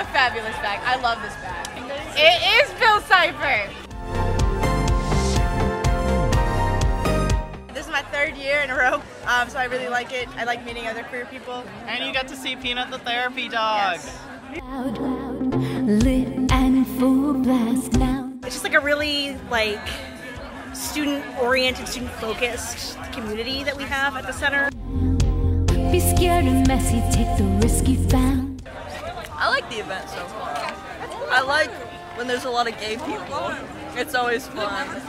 fabulous bag. I love this bag. It is Bill Cipher. This is my third year in a row, um, so I really like it. I like meeting other queer people. And you got to see Peanut the therapy dog. Yes. Loud, lit and full blast now. It's just like a really like student-oriented, student-focused community that we have at the center. Be scared and messy, take the risk you found. I like the event so far. I like when there's a lot of gay people. It's always fun.